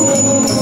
Música